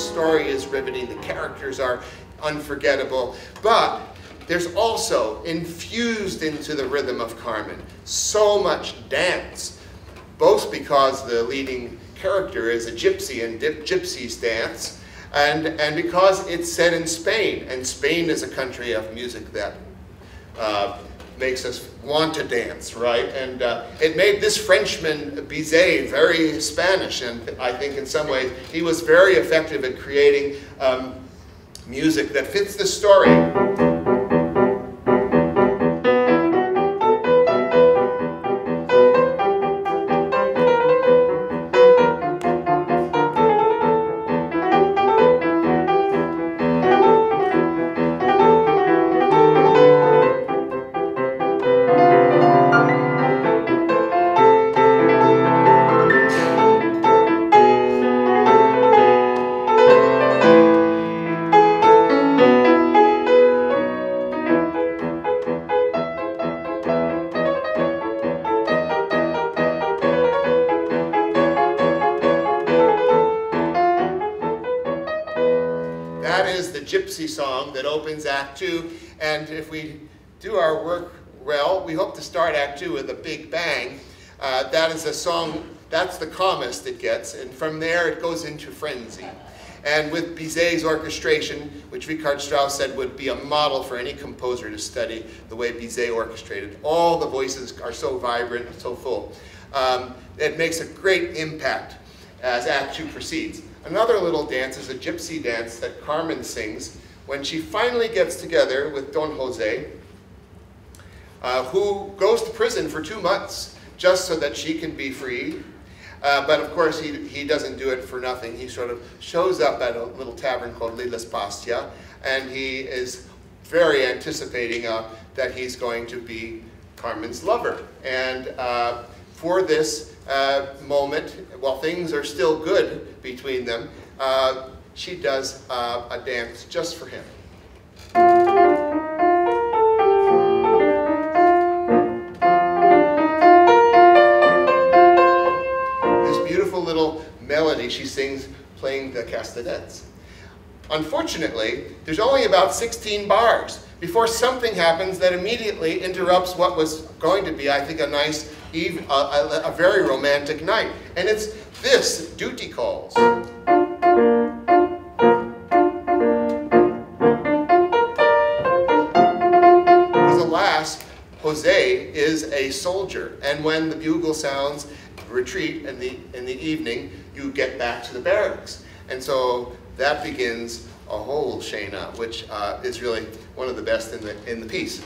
story is riveting, the characters are unforgettable, but there's also infused into the rhythm of Carmen so much dance, both because the leading character is a gypsy and gypsies dance, and, and because it's set in Spain, and Spain is a country of music that uh, makes us want to dance, right? And uh, it made this Frenchman, Bizet, very Spanish, and I think in some ways he was very effective at creating um, music that fits the story. If we do our work well, we hope to start Act Two with a big bang. Uh, that is a song, that's the calmest it gets, and from there it goes into frenzy. And with Bizet's orchestration, which Richard Strauss said would be a model for any composer to study the way Bizet orchestrated. All the voices are so vibrant and so full. Um, it makes a great impact as Act Two proceeds. Another little dance is a gypsy dance that Carmen sings, when she finally gets together with Don Jose, uh, who goes to prison for two months just so that she can be free. Uh, but of course, he, he doesn't do it for nothing. He sort of shows up at a little tavern called Lilas Pastia, and he is very anticipating uh, that he's going to be Carmen's lover. And uh, for this uh, moment, while things are still good between them, uh, she does uh, a dance just for him. This beautiful little melody she sings playing the castanets. Unfortunately, there's only about 16 bars before something happens that immediately interrupts what was going to be, I think, a nice, a, a, a very romantic night. And it's this, duty calls. Because alas, Jose is a soldier, and when the bugle sounds retreat in the, in the evening, you get back to the barracks. And so that begins a whole scena, which uh, is really one of the best in the, in the piece.